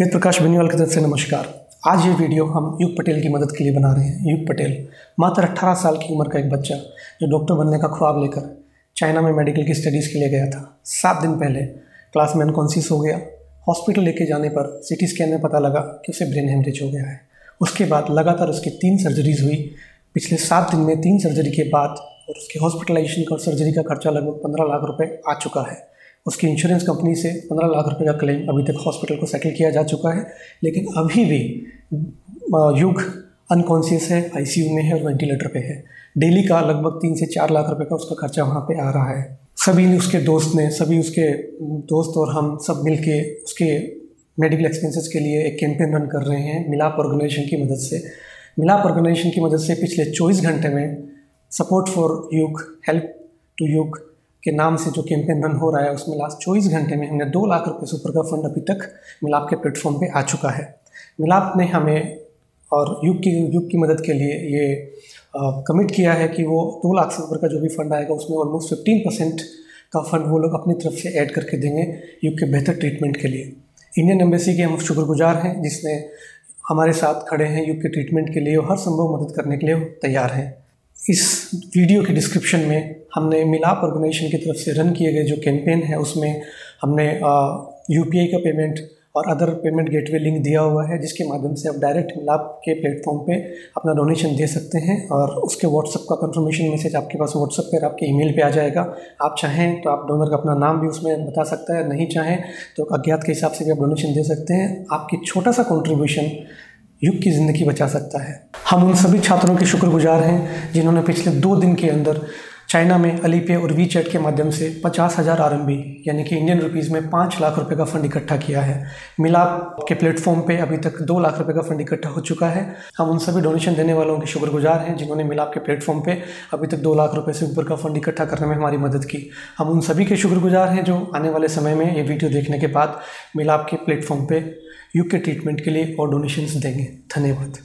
वेद प्रकाश बेनीवाल की तरफ़ से नमस्कार। आज ये वीडियो हम युग पटेल की मदद के लिए बना रहे हैं। युग पटेल, मात्र 18 साल की उम्र का एक बच्चा, जो डॉक्टर बनने का ख्वाब लेकर चाइना में मेडिकल की स्टडीज़ के लिए गया था। सात दिन पहले क्लास में अनकॉन्सियस हो गया। हॉस्पिटल लेके जाने पर सिटी स्कैन में पता लगा कि उसे ब्रेन हेमरेज हो गया है। उसके बाद लगातार उसकी तीन सर्जरीज हुई। पिछले सात दिन में तीन सर्जरी के बाद और उसके हॉस्पिटलाइजेशन का और सर्जरी का खर्चा लगभग पंद्रह लाख रुपए आ चुका है। उसकी इंश्योरेंस कंपनी से पंद्रह लाख रुपए का क्लेम अभी तक हॉस्पिटल को सेटल किया जा चुका है, लेकिन अभी भी युग अनकॉन्शियस है आईसीयू में है और वेंटिलेटर पे है। डेली का लगभग तीन से चार लाख रुपए का उसका खर्चा वहाँ पे आ रहा है। सभी ने उसके दोस्त ने, सभी उसके दोस्त और हम सब मिल के उसके मेडिकल एक्सपेंसेस के लिए एक कैंपेन रन कर रहे हैं, मिलाप ऑर्गेनाइजेशन की मदद से। मिलाप ऑर्गेनाइजेशन की मदद से पिछले 24 घंटे में support for Yug help to Yug के नाम से जो कैंपेन रन हो रहा है, उसमें लास्ट चौबीस घंटे में हमने दो लाख रुपये से ऊपर का फंड अभी तक मिलाप के प्लेटफॉर्म पे आ चुका है। मिलाप ने हमें और युग की युग की मदद के लिए ये कमिट किया है कि वो दो लाख से ऊपर का जो भी फंड आएगा, उसमें ऑलमोस्ट फिफ्टीन परसेंट का फंड वो लोग अपनी तरफ़ से ऐड करके देंगे युग के बेहतर ट्रीटमेंट के लिए। इंडियन एम्बेसी के हम शुक्रगुजार हैं, जिसने हमारे साथ खड़े हैं युग के ट्रीटमेंट के लिए और हर संभव मदद करने के लिए तैयार हैं। इस वीडियो के डिस्क्रिप्शन में हमने मिलाप ऑर्गेनाइजेशन की तरफ़ से रन किए गए जो कैंपेन है, उसमें हमने यूपीआई का पेमेंट और अदर पेमेंट गेटवे लिंक दिया हुआ है, जिसके माध्यम से आप डायरेक्ट मिलाप के प्लेटफॉर्म पे अपना डोनेशन दे सकते हैं और उसके व्हाट्सअप का कंफर्मेशन मैसेज आपके पास व्हाट्सअप पर आपके ईमेल पे आ जाएगा। आप चाहें तो आप डोनर का अपना नाम भी उसमें बता सकता है, नहीं चाहें तो अज्ञात के हिसाब से भी आप डोनेशन दे सकते हैं। आपकी छोटा सा कॉन्ट्रीब्यूशन युग की ज़िंदगी बचा सकता है। हम उन सभी छात्रों के शुक्रगुजार हैं जिन्होंने पिछले दो दिन के अंदर चाइना में अलीपे और वी के माध्यम से पचास हज़ार आर यानी कि इंडियन रुपीज़ में पाँच लाख रुपए का फंड इकट्ठा किया है। मिलाप के प्लेटफॉर्म पे अभी तक दो लाख रुपए का फंड इकट्ठा हो चुका है। हम उन सभी डोनेशन देने वालों के शुक्रगुजार हैं जिन्होंने मिलाप के प्लेटफॉर्म पे अभी तक दो लाख रुपए से ऊपर का फंड इकट्ठा करने में हमारी मदद की। हम उन सभी के शुक्रगुजार हैं जो आने वाले समय में ये वीडियो देखने के बाद मिलाप के प्लेटफॉर्म पर युग के ट्रीटमेंट के लिए और डोनेशंस देंगे। धन्यवाद।